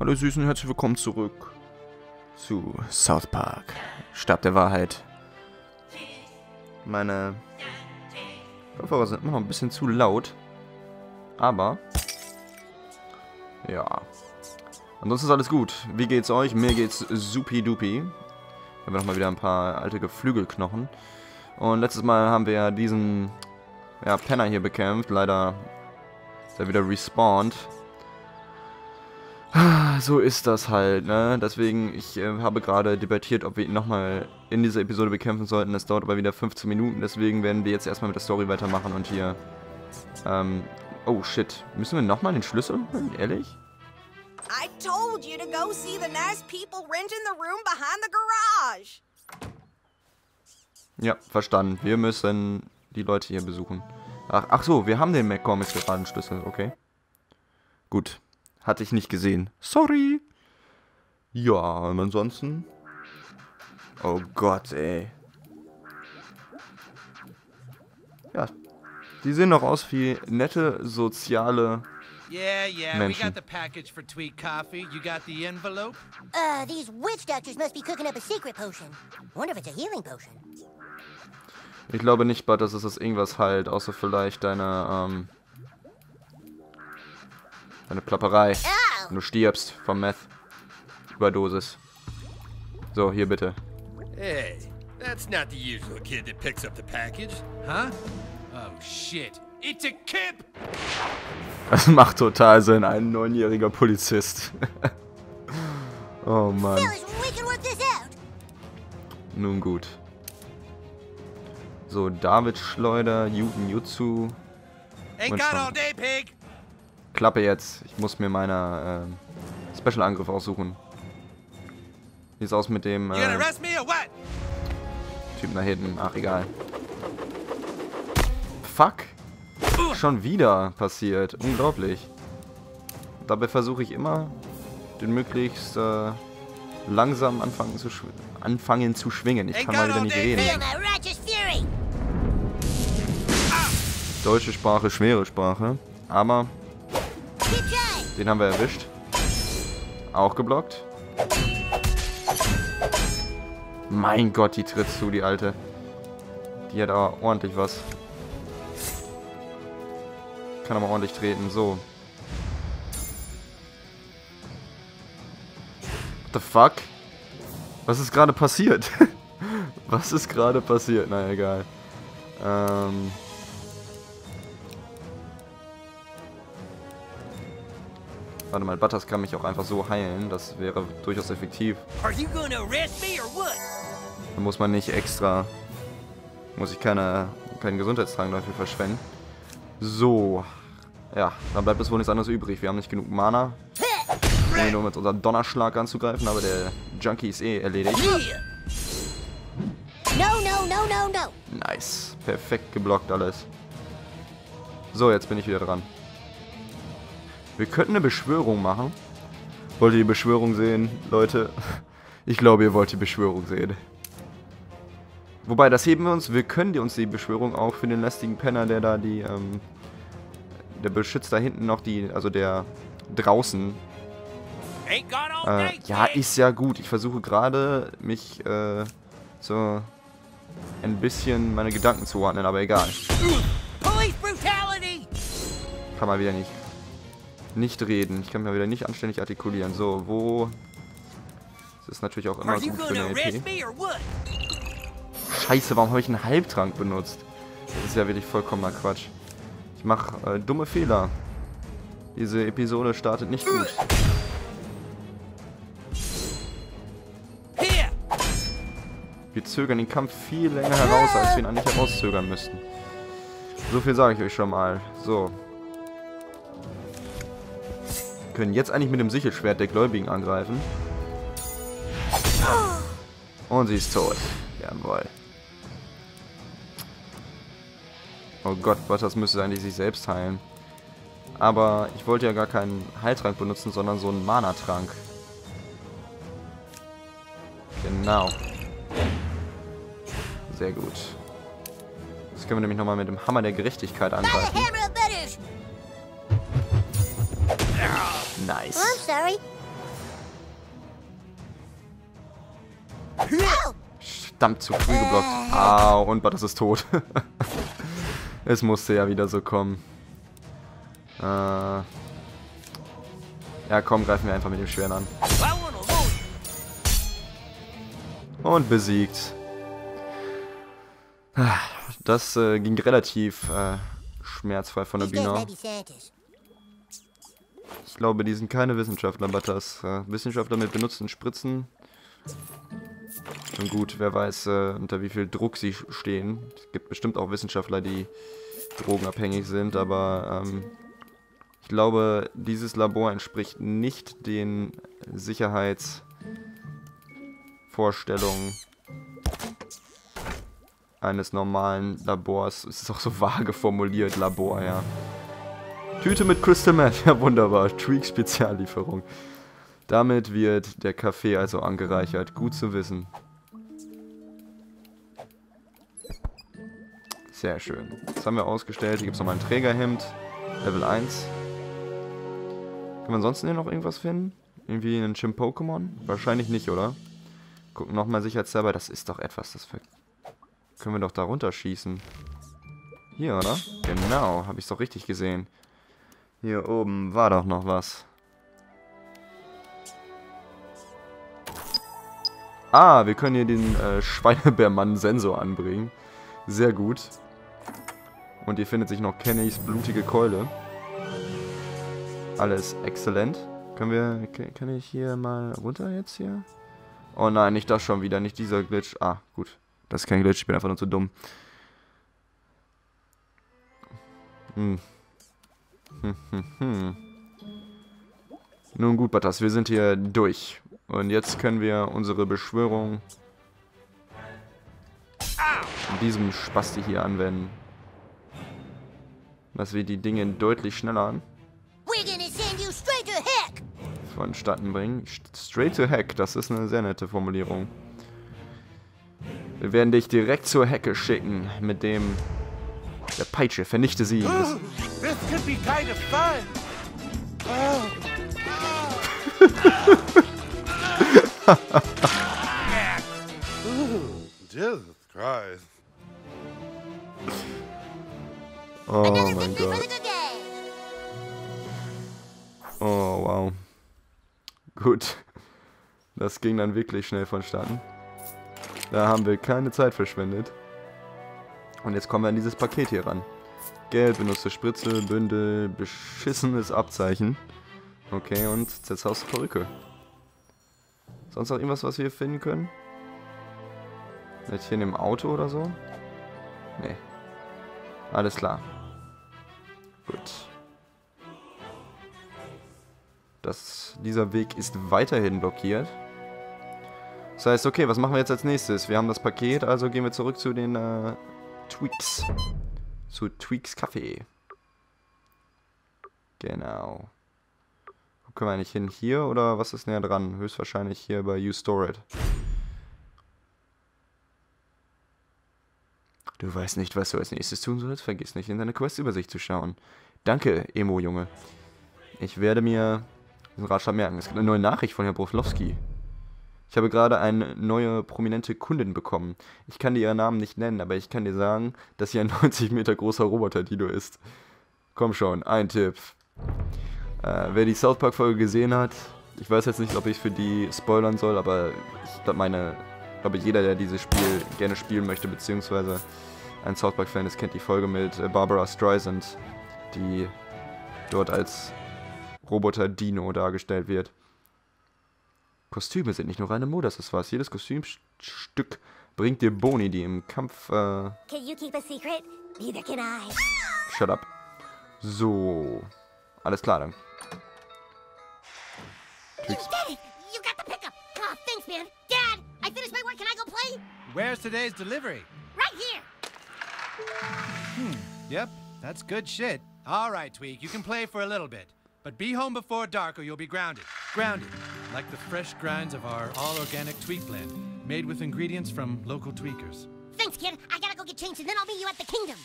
Hallo Süßen, herzlich willkommen zurück zu South Park. Stab der Wahrheit. Meine Kopfhörer sind immer noch ein bisschen zu laut. Aber, ja. Ansonsten ist alles gut. Wie geht's euch? Mir geht's supi-dupi. Haben wir nochmal wieder ein paar alte Geflügelknochen. Und letztes Mal haben wir ja diesen ja, Penner hier bekämpft. Leider ist er wieder respawned. So ist das halt, ne? Deswegen, ich äh, habe gerade debattiert, ob wir ihn nochmal in dieser Episode bekämpfen sollten. Das dauert aber wieder 15 Minuten, deswegen werden wir jetzt erstmal mit der Story weitermachen und hier... Ähm, oh shit. Müssen wir nochmal den Schlüssel holen? Ehrlich? I told you to go see the nice people renting the room behind the garage. Ja, verstanden. Wir müssen die Leute hier besuchen. Ach, ach so, wir haben den McCormick gerade Schlüssel, okay. Gut. Hatte ich nicht gesehen. Sorry. Ja, und ansonsten... Oh Gott, ey. Ja, die sehen doch aus wie nette, soziale Yeah, yeah, we Menschen. got the package for Tweet Coffee. You got the envelope? Uh, these witch doctors must be cooking up a secret potion. Wonder if it's a healing potion. Ich glaube nicht, Bud, dass es das irgendwas heilt, außer vielleicht deine, ähm... Deine Plapperei. Und du stirbst vom Meth. Überdosis. So, hier bitte. Hey, that's not the usual kid that picks up the package. Huh? Oh, shit. It's a kip! Das macht total Sinn, ein neunjähriger Polizist. oh Mann. Nun gut. So, David Schleuder, Juden Jutsu. Ain't got all day, pig. Klappe jetzt. Ich muss mir meine ähm, Special-Angriff aussuchen. Wie sieht's aus mit dem äh, arrest me or what? Typen da hinten? Ach, egal. Fuck. Schon wieder passiert. Unglaublich. Dabei versuche ich immer, den möglichst äh, langsam anfangen zu, schw anfangen zu schwingen. Ich kann mal wieder nicht reden. Fury. Deutsche Sprache, schwere Sprache. Aber. Den haben wir erwischt. Auch geblockt. Mein Gott, die tritt zu, die Alte. Die hat aber ordentlich was. Kann aber ordentlich treten. So. What the fuck? Was ist gerade passiert? Was ist gerade passiert? Na egal. Ähm. Warte mal, Butters kann mich auch einfach so heilen. Das wäre durchaus effektiv. Da muss man nicht extra... Muss ich keine, keinen Gesundheitstrank dafür verschwenden. So. Ja, dann bleibt es wohl nichts anderes übrig. Wir haben nicht genug Mana, um ihn nur mit unserem Donnerschlag anzugreifen, aber der Junkie ist eh erledigt. No, no, no, no, no. Nice. Perfekt geblockt alles. So, jetzt bin ich wieder dran. Wir könnten eine Beschwörung machen. Wollt ihr die Beschwörung sehen, Leute? Ich glaube, ihr wollt die Beschwörung sehen. Wobei, das heben wir uns. Wir können die uns die Beschwörung auch für den lästigen Penner, der da die, ähm, der beschützt da hinten noch die, also der draußen. Äh, ja, ist ja gut. Ich versuche gerade, mich, äh, so ein bisschen meine Gedanken zu ordnen, aber egal. Kann mal wieder nicht. Nicht reden. Ich kann mir wieder nicht anständig artikulieren. So, wo. Das ist natürlich auch immer gut für eine EP. Scheiße, warum habe ich einen Halbtrank benutzt? Das ist ja wirklich vollkommener Quatsch. Ich mache äh, dumme Fehler. Diese Episode startet nicht gut. Wir zögern den Kampf viel länger heraus, als wir ihn eigentlich herauszögern müssten. So viel sage ich euch schon mal. So. Können jetzt eigentlich mit dem Sichelschwert der Gläubigen angreifen. Und sie ist tot. Jawohl. Oh Gott, Butters müsste eigentlich sich selbst heilen. Aber ich wollte ja gar keinen Heiltrank benutzen, sondern so einen Mana-Trank. Genau. Sehr gut. Jetzt können wir nämlich nochmal mit dem Hammer der Gerechtigkeit angreifen. Nice. Oh, I'm sorry. Verdammt, zu früh geblockt. Au, und Butters ist tot. es musste ja wieder so kommen. Äh, ja, komm, greifen wir einfach mit dem Schweren an. Und besiegt. Ah, das äh, ging relativ äh, schmerzvoll von der Bühne. Ich glaube, die sind keine Wissenschaftler, Butters. Äh, Wissenschaftler mit benutzten Spritzen. Und gut, wer weiß, äh, unter wie viel Druck sie stehen. Es gibt bestimmt auch Wissenschaftler, die drogenabhängig sind, aber ähm, ich glaube, dieses Labor entspricht nicht den Sicherheitsvorstellungen eines normalen Labors. Es ist auch so vage formuliert, Labor, ja. Tüte mit Crystal Meth, ja wunderbar. Tweak Speziallieferung. Damit wird der Kaffee also angereichert. Gut zu wissen. Sehr schön. Das haben wir ausgestellt. Hier gibt es nochmal ein Trägerhemd. Level 1. Kann man sonst hier noch irgendwas finden? Irgendwie einen Chim-Pokémon? Wahrscheinlich nicht, oder? Gucken nochmal sicherheitshalber. Das ist doch etwas, das ver können wir doch da runterschießen. Hier, oder? Genau, habe ich doch richtig gesehen. Hier oben war doch noch was. Ah, wir können hier den äh, Schweinebärmann-Sensor anbringen. Sehr gut. Und hier findet sich noch Kennys blutige Keule. Alles exzellent. Können wir... Kann ich hier mal runter jetzt hier? Oh nein, nicht das schon wieder. Nicht dieser Glitch. Ah, gut. Das ist kein Glitch. Ich bin einfach nur zu dumm. Hm. Hm, hm, hm. Nun gut, Batas, wir sind hier durch. Und jetzt können wir unsere Beschwörung diesem Spasti hier anwenden. Dass wir die Dinge deutlich schneller an vonstatten bringen. Straight to Heck, das ist eine sehr nette Formulierung. Wir werden dich direkt zur Hecke schicken mit dem der Peitsche. Vernichte sie. Could be kind of fun. Jesus Christ. oh the good guys! Oh, wow. Gut. Das ging dann wirklich schnell vonstatten. Da haben wir keine Zeit verschwendet. Und jetzt kommen wir an dieses Paket hier ran. Geld, benutzte Spritze, Bündel, beschissenes Abzeichen. Okay, und zerzauste Perücke. Sonst noch irgendwas, was wir hier finden können? Vielleicht hier in dem Auto oder so? Nee. Alles klar. Gut. Das, dieser Weg ist weiterhin blockiert. Das heißt, okay, was machen wir jetzt als nächstes? Wir haben das Paket, also gehen wir zurück zu den äh, Tweaks. Zu Tweaks Café. Genau. Wo können wir eigentlich hin? Hier oder was ist näher dran? Höchstwahrscheinlich hier bei You Store It. Du weißt nicht, was du als nächstes tun sollst? Vergiss nicht, in deine Quest-Übersicht zu schauen. Danke, Emo-Junge. Ich werde mir diesen Ratschlag merken. Es gibt eine neue Nachricht von Herrn Broflowski. Ich habe gerade eine neue prominente Kundin bekommen. Ich kann dir ihren Namen nicht nennen, aber ich kann dir sagen, dass sie ein 90 Meter großer Roboter-Dino ist. Komm schon, ein Tipp. Äh, wer die South Park-Folge gesehen hat, ich weiß jetzt nicht, ob ich für die spoilern soll, aber ich glaube, meine, glaube, jeder, der dieses Spiel gerne spielen möchte, beziehungsweise ein South Park-Fan ist, kennt die Folge mit äh, Barbara Streisand, die dort als Roboter Dino dargestellt wird. Kostüme sind nicht nur reine Modeaccessoires. Jedes Kostümstück bringt dir Boni, die im Kampf. Äh, Can you keep a secret? Neither can I. shut up. So. Alles klar dann. You did it! You got the pickup! Oh, thanks, man. Dad, I finished my work. Can I go play? Where's today's delivery? Right here! Yep, that's good shit. All right, Tweak, you can play for a little bit. But be home before dark or you'll be grounded. Grounded, like the fresh grinds of our all organic Tweak blend, made with ingredients from local tweakers. Thanks, kid. I gotta go get changed and then I'll meet you at the kingdom.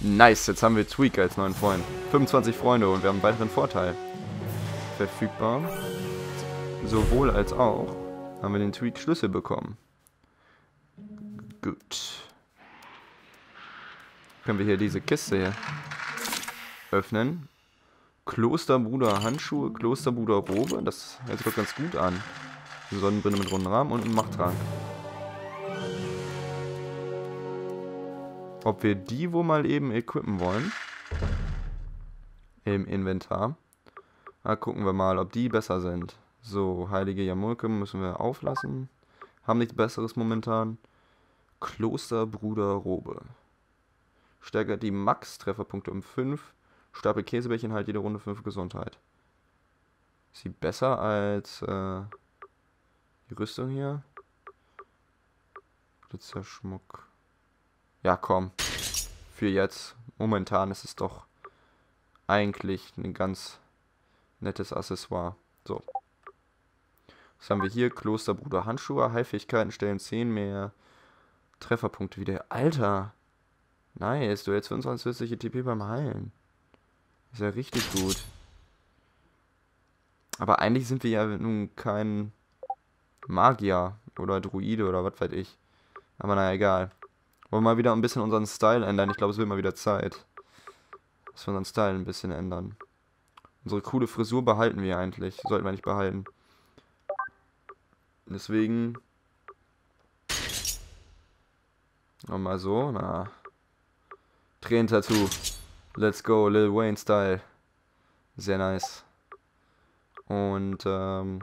Nice, jetzt haben wir Tweak als neuen Freund. 25 Freunde und wir haben einen weiteren Vorteil. Verfügbar. Sowohl als auch. Haben wir den Tweak-Schlüssel bekommen. Gut. Können wir hier diese Kiste hier öffnen. Klosterbruder Handschuhe, Klosterbruder Robe. Das hört sich doch ganz gut an. Sonnenbrille mit runden Rahmen und ein Machttrank. Ob wir die wohl mal eben equippen wollen. Im Inventar. Na, gucken wir mal, ob die besser sind. So, heilige Jamulke müssen wir auflassen. Haben nichts Besseres momentan. Klosterbruder Robe. Stärkert die Max-Trefferpunkte um 5. Stapel Käsebällchen halt jede Runde 5 Gesundheit. Ist sie besser als äh, die Rüstung hier? Glitzerschmuck. Ja, komm. Für jetzt. Momentan ist es doch eigentlich ein ganz nettes Accessoire. So. Was haben wir hier? Klosterbruder Handschuhe. Heilfähigkeiten stellen 10 mehr Trefferpunkte wieder. Alter! Nice, du hältst für uns als zusätzliche TP beim Heilen. Ist ja richtig gut. Aber eigentlich sind wir ja nun kein Magier oder Druide oder was weiß ich. Aber naja, egal. Wollen wir mal wieder ein bisschen unseren Style ändern. Ich glaube, es wird mal wieder Zeit. Dass wir unseren Style ein bisschen ändern. Unsere coole Frisur behalten wir eigentlich. Sollten wir nicht behalten. Deswegen... Nochmal so, na. Tränentattoo. Let's go, Lil Wayne Style. Sehr nice. Und, ähm,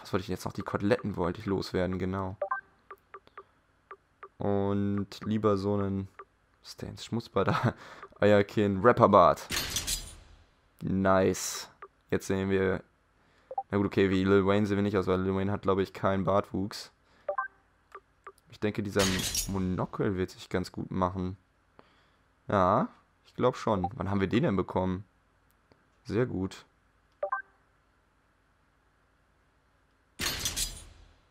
was wollte ich jetzt noch? Die Koteletten wollte ich loswerden, genau. Und lieber so einen Stans Schmutzbad, Eierkin, Rapperbart. Nice. Jetzt sehen wir, na gut, okay, wie Lil Wayne sehen wir nicht aus, weil Lil Wayne hat, glaube ich, keinen Bartwuchs. Ich denke, dieser Monokel wird sich ganz gut machen. Ja, ich glaube schon. Wann haben wir den denn bekommen? Sehr gut.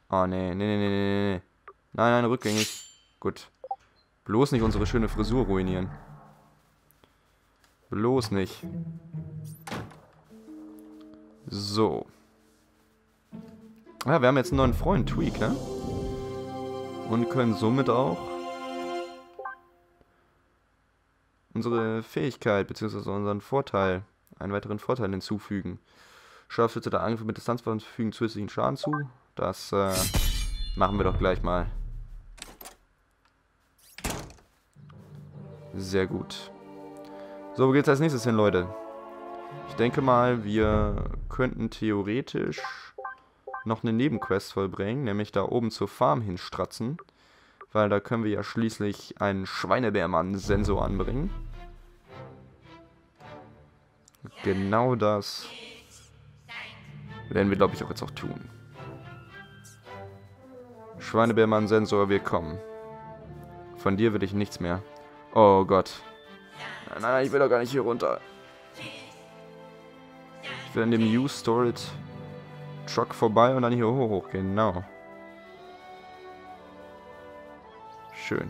Oh, nee, nee, nee, nee, nee, nee. Nein, nein, rückgängig. Gut. Bloß nicht unsere schöne Frisur ruinieren. Bloß nicht. So. Ja, wir haben jetzt einen neuen Freund, Tweak, ne? Und können somit auch unsere Fähigkeit bzw. unseren Vorteil, einen weiteren Vorteil hinzufügen. Scharfschütze der Angriffe mit Distanzwaffen fügen zusätzlichen Schaden zu. Das äh, machen wir doch gleich mal. Sehr gut. So, wo geht's als nächstes hin, Leute? Ich denke mal, wir könnten theoretisch noch eine Nebenquest vollbringen, nämlich da oben zur Farm hinstratzen. Weil da können wir ja schließlich einen Schweinebärmann-Sensor anbringen. Genau das werden wir, glaube ich, auch jetzt auch tun. Schweinebärmann-Sensor, wir kommen. Von dir will ich nichts mehr. Oh Gott. Nein, nein, ich will doch gar nicht hier runter. Ich will an dem Use Storage Truck vorbei und dann hier hoch. Genau. Schön.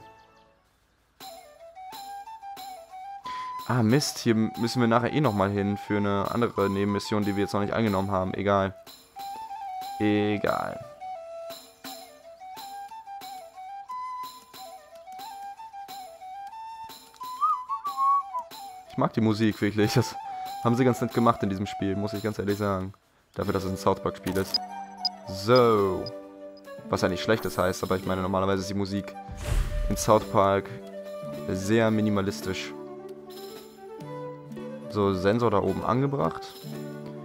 Ah, Mist. Hier müssen wir nachher eh nochmal hin für eine andere Nebenmission, die wir jetzt noch nicht angenommen haben. Egal. Egal. Ich mag die Musik wirklich. Das haben sie ganz nett gemacht in diesem Spiel, muss ich ganz ehrlich sagen. Dafür, dass es ein South Park-Spiel ist. So. Was ja nicht schlechtes heißt, aber ich meine, normalerweise ist die Musik in South Park sehr minimalistisch. So, Sensor da oben angebracht.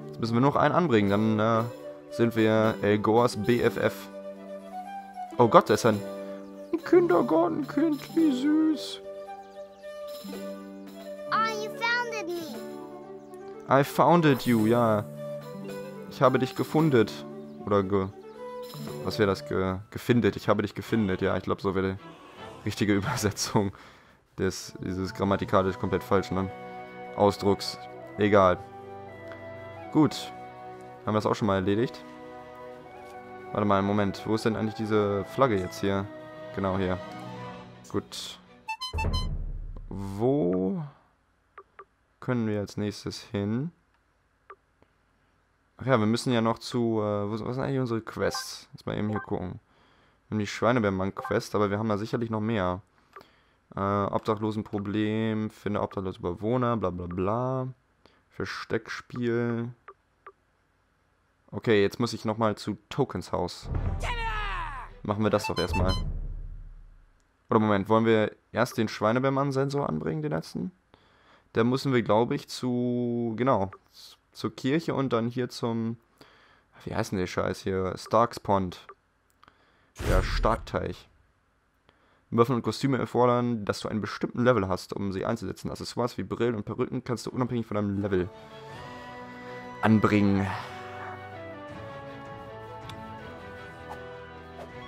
Jetzt müssen wir noch einen anbringen, dann äh, sind wir El Gores BFF. Oh Gott, da ist ein Kindergartenkind, wie süß. I founded you, ja. Ich habe dich gefundet. Oder ge... Was wäre das? Ge, gefindet. Ich habe dich gefindet. Ja, ich glaube, so wäre richtige Übersetzung des, dieses grammatikalisch komplett falschen Ausdrucks. Egal. Gut. Haben wir das auch schon mal erledigt? Warte mal, einen Moment. Wo ist denn eigentlich diese Flagge jetzt hier? Genau hier. Gut. Wo können wir als nächstes hin? Ach ja, wir müssen ja noch zu, äh, was sind eigentlich unsere Quests? Jetzt mal eben hier gucken. Wir haben die Schweinebärmann-Quest, aber wir haben da sicherlich noch mehr. Äh, Obdachlosenproblem, finde obdachlose Bewohner, bla bla bla. Versteckspiel. Okay, jetzt muss ich nochmal zu Tokens Haus. Machen wir das doch erstmal. Oder Moment, wollen wir erst den Schweinebärmann-Sensor anbringen, den letzten? Da müssen wir, glaube ich, zu, genau, zur Kirche und dann hier zum, wie heißt denn der Scheiß hier? Starks Pond. Der Starkteich. Waffen und Kostüme erfordern, dass du einen bestimmten Level hast, um sie einzusetzen. Accessoires wie Brillen und Perücken kannst du unabhängig von deinem Level anbringen.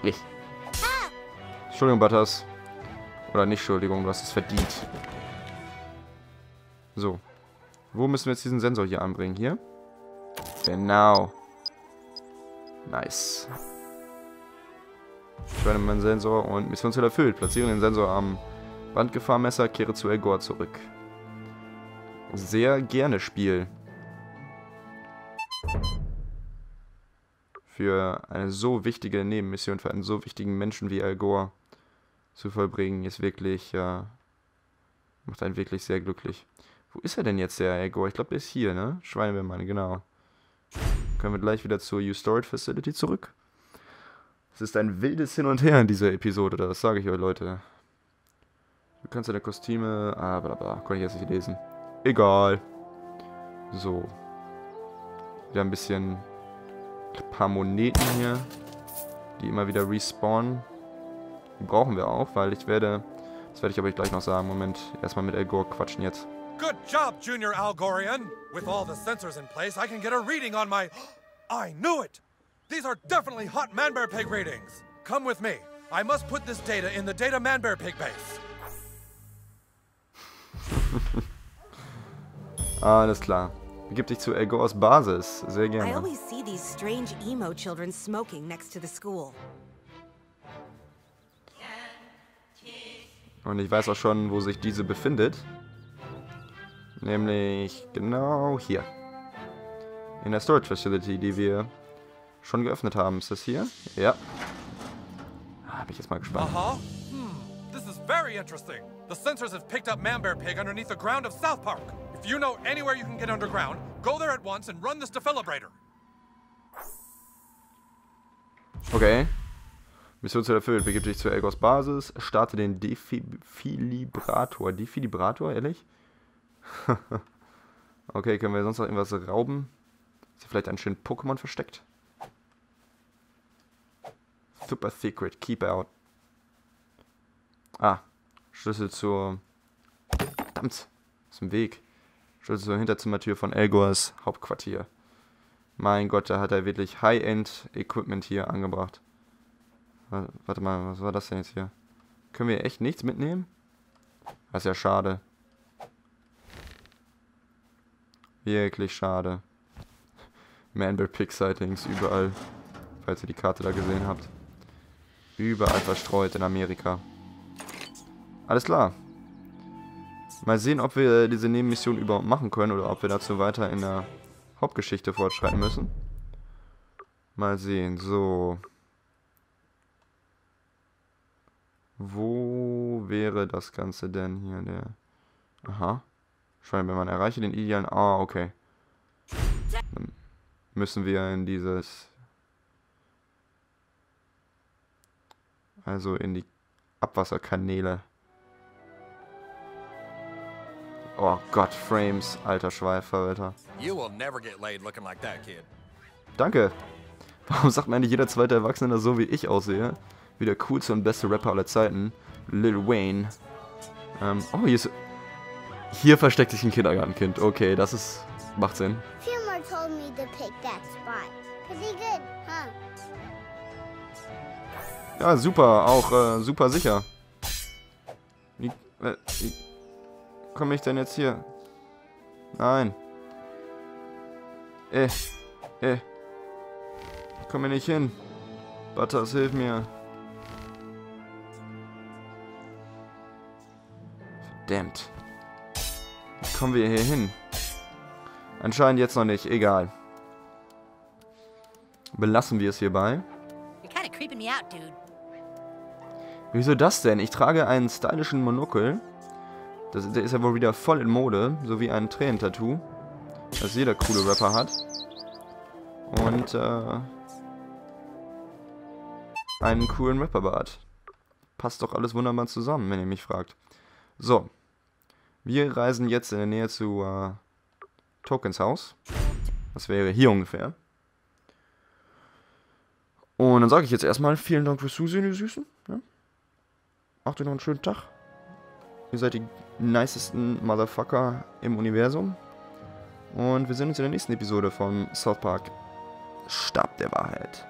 Ich. Entschuldigung, Butters. Oder nicht, Entschuldigung, du hast es verdient. So. Wo müssen wir jetzt diesen Sensor hier anbringen? Hier? Genau. Nice. Ich meine meinen Sensor und Missionsziel erfüllt. Platziere den Sensor am Bandgefahrmesser, kehre zu Elgor zurück. Sehr gerne Spiel. Für eine so wichtige Nebenmission, für einen so wichtigen Menschen wie Elgor zu vollbringen, ist wirklich, äh, macht einen wirklich sehr glücklich. Wo ist er denn jetzt, der Elgor? Ich glaube, der ist hier, ne? Schweinebärmann, genau. Können wir gleich wieder zur U-Storage Facility zurück. Es ist ein wildes Hin und Her in dieser Episode, das sage ich euch, Leute. Du kannst deine Kostüme... Ah, bla bla. Kann ich jetzt nicht lesen. Egal. So. Wieder ein bisschen... Ein paar Moneten hier. Die immer wieder respawnen. Die brauchen wir auch, weil ich werde... Das werde ich aber gleich noch sagen. Moment. Erstmal mit Elgor quatschen jetzt. Good job, Junior Algorian. With all the sensors in place, I can get a reading on my... I knew it! These are definitely hot Manbear Pig readings. Come with me. I must put this data in the Data Manbear Pig base. Alles klar. Begib dich zu Elgors Basis. Sehr I gerne. always see these strange emo children smoking next to the school. Und ich weiß auch schon, wo sich diese befindet. Nämlich genau hier. In der Storage Facility, die wir schon geöffnet haben. Ist das hier? Ja. Ah, bin ich jetzt mal gespannt. Uh-huh. Hmm. This is very interesting. The sensors have picked up Manbear Pig underneath the ground of South Park. If you know anywhere you can get underground, go there at once and run this defibrillator. Okay. Missionsziel erfüllt. Begib dich zur Elgors Basis. Starte den Defilibrator. Defilibrator, ehrlich? okay, können wir sonst noch irgendwas rauben? Ist hier vielleicht ein schönes Pokémon versteckt? Super Secret. Keep out. Ah. Schlüssel zur... Verdammt. Aus dem Weg. Schlüssel zur Hinterzimmertür von Elgors Hauptquartier. Mein Gott, da hat er wirklich High-End-Equipment hier angebracht. Wa- Warte mal, was war das denn jetzt hier? Können wir echt nichts mitnehmen? Das ist ja schade. Wirklich schade. Manbear Pig Sightings überall. Falls ihr die Karte da gesehen habt. Überall verstreut in Amerika. Alles klar. Mal sehen, ob wir diese Nebenmission überhaupt machen können oder ob wir dazu weiter in der Hauptgeschichte fortschreiten müssen. Mal sehen. So. Wo wäre das Ganze denn hier? Der. Aha. Scheinbar, man erreiche den idealen. Ah, okay. Dann müssen wir in dieses. Also in die Abwasserkanäle. Oh Gott, Frames, alter like that, kid. Danke. Warum sagt mir eigentlich jeder zweite Erwachsene, dass so wie ich aussehe? Wie der coolste und beste Rapper aller Zeiten. Lil Wayne. Ähm, oh, hier ist. Hier versteckt sich ein Kindergartenkind. Okay, das ist. macht Sinn. Fillmore told me to pick that spot. Pretty good, huh? Ja, super, auch äh, super sicher. Wie, äh, wie komme ich denn jetzt hier? Nein. Äh, äh. Ich komme nicht hin. Butters, hilf mir. Verdammt. Wie kommen wir hier hin? Anscheinend jetzt noch nicht, egal. belassen wir es hierbei. You're kind of creeping me out, dude. Wieso das denn? Ich trage einen stylischen Monokel. Das, der ist ja wohl wieder voll in Mode, so wie ein Tränentattoo, das jeder coole Rapper hat. Und äh, einen coolen Rapperbart. Passt doch alles wunderbar zusammen, wenn ihr mich fragt. So, wir reisen jetzt in der Nähe zu äh, Tokens Haus. Das wäre hier ungefähr. Und dann sage ich jetzt erstmal vielen Dank fürs Zusehen, ihr Süßen. Ja? Macht euch noch einen schönen Tag. Ihr seid die nicesten Motherfucker im Universum. Und wir sehen uns in der nächsten Episode von South Park Stab der Wahrheit.